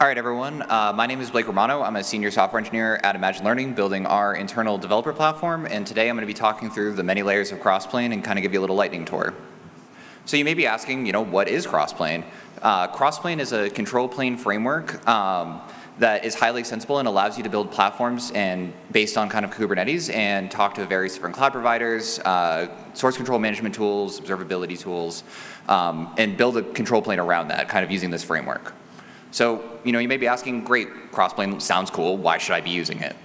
All right, everyone. Uh, my name is Blake Romano. I'm a senior software engineer at Imagine Learning, building our internal developer platform. And today I'm going to be talking through the many layers of Crossplane and kind of give you a little lightning tour. So you may be asking, you know, what is Crossplane? Uh, Crossplane is a control plane framework um, that is highly extensible and allows you to build platforms and based on kind of Kubernetes and talk to various different cloud providers, uh, source control management tools, observability tools, um, and build a control plane around that, kind of using this framework. So, you know, you may be asking, great, Crossplane sounds cool, why should I be using it?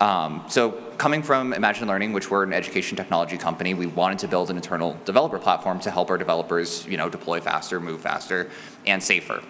Um, so coming from Imagine Learning, which we're an education technology company, we wanted to build an internal developer platform to help our developers, you know, deploy faster, move faster, and safer.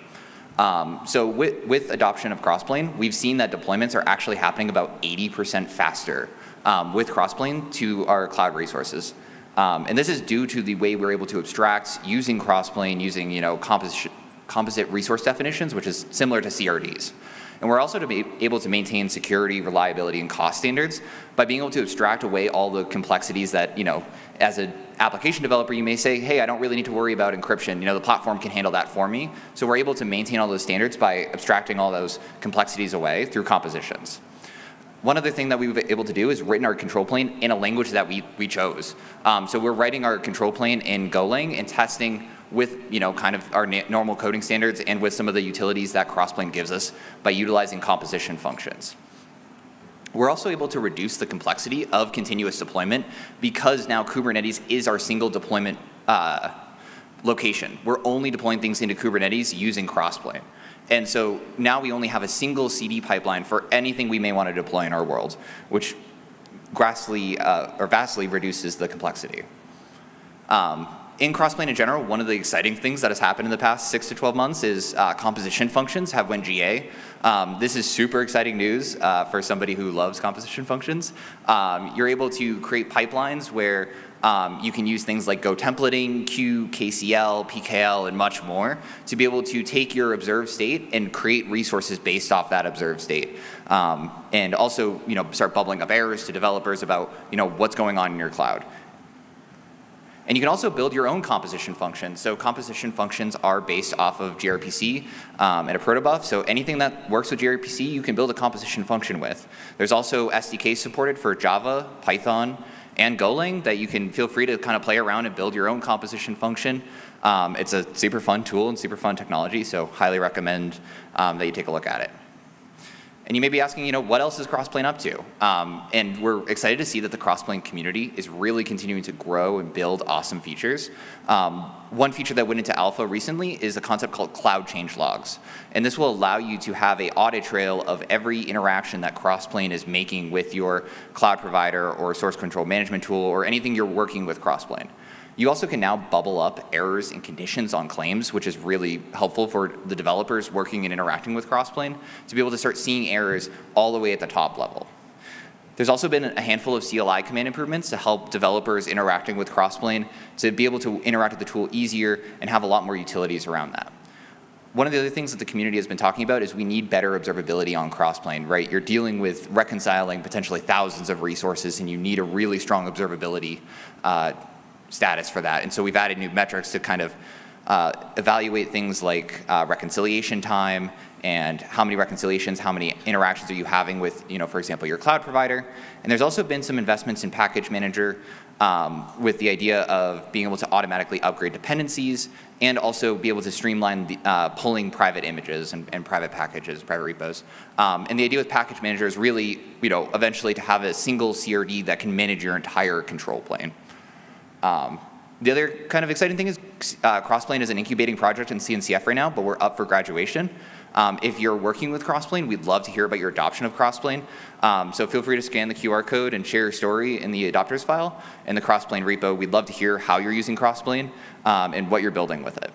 Um, so with, with adoption of Crossplane, we've seen that deployments are actually happening about 80% faster um, with Crossplane to our cloud resources. Um, and this is due to the way we're able to abstract using Crossplane, using you know composition, composite resource definitions, which is similar to CRDs. And we're also to be able to maintain security, reliability, and cost standards by being able to abstract away all the complexities that, you know, as an application developer, you may say, hey, I don't really need to worry about encryption. You know, the platform can handle that for me. So we're able to maintain all those standards by abstracting all those complexities away through compositions. One other thing that we were able to do is written our control plane in a language that we, we chose. Um, so we're writing our control plane in Golang and testing with you know kind of our normal coding standards and with some of the utilities that Crossplane gives us by utilizing composition functions. We're also able to reduce the complexity of continuous deployment because now Kubernetes is our single deployment uh, location. We're only deploying things into Kubernetes using Crossplane. And so now we only have a single CD pipeline for anything we may want to deploy in our world, which vastly, uh, or vastly reduces the complexity. Um, in Crossplane in general, one of the exciting things that has happened in the past six to 12 months is uh, composition functions have went GA. Um, this is super exciting news uh, for somebody who loves composition functions. Um, you're able to create pipelines where um, you can use things like Go templating, CUE, KCL, PKL, and much more to be able to take your observed state and create resources based off that observed state. Um, and also, you know, start bubbling up errors to developers about, you know, what's going on in your cloud. And you can also build your own composition functions. So composition functions are based off of gRPC um, and a protobuf. So anything that works with gRPC, you can build a composition function with. There's also SDK supported for Java, Python, and Golang that you can feel free to kind of play around and build your own composition function. Um, it's a super fun tool and super fun technology, so highly recommend um, that you take a look at it. And you may be asking, you know, what else is Crossplane up to? Um, and we're excited to see that the Crossplane community is really continuing to grow and build awesome features. Um, one feature that went into alpha recently is a concept called cloud change logs. And this will allow you to have a audit trail of every interaction that Crossplane is making with your cloud provider or source control management tool or anything you're working with Crossplane. You also can now bubble up errors and conditions on claims, which is really helpful for the developers working and interacting with Crossplane to be able to start seeing errors all the way at the top level. There's also been a handful of CLI command improvements to help developers interacting with Crossplane to be able to interact with the tool easier and have a lot more utilities around that. One of the other things that the community has been talking about is we need better observability on Crossplane, right? You're dealing with reconciling potentially thousands of resources and you need a really strong observability uh, status for that. And so we've added new metrics to kind of uh, evaluate things like uh, reconciliation time and how many reconciliations, how many interactions are you having with, you know, for example, your cloud provider. And there's also been some investments in Package Manager um, with the idea of being able to automatically upgrade dependencies and also be able to streamline the, uh, pulling private images and, and, private packages, private repos. Um, and the idea with Package Manager is really, you know, eventually to have a single CRD that can manage your entire control plane. Um, the other kind of exciting thing is uh, Crossplane is an incubating project in CNCF right now, but we're up for graduation. Um, if you're working with Crossplane, we'd love to hear about your adoption of Crossplane. Um, so feel free to scan the QR code and share your story in the adopters file in the Crossplane repo. We'd love to hear how you're using Crossplane um, and what you're building with it.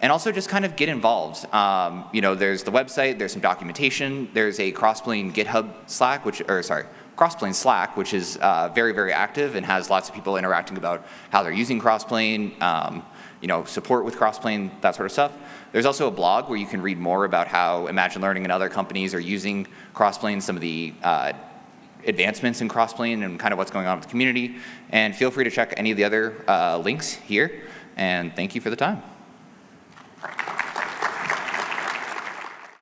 And also just kind of get involved. Um, you know, there's the website, there's some documentation, there's a Crossplane GitHub Slack, which, or sorry, Crossplane Slack, which is uh, very, very active and has lots of people interacting about how they're using Crossplane, um, you know, support with Crossplane, that sort of stuff. There's also a blog where you can read more about how Imagine Learning and other companies are using Crossplane, some of the uh, advancements in Crossplane and kind of what's going on with the community. And feel free to check any of the other uh, links here. And thank you for the time.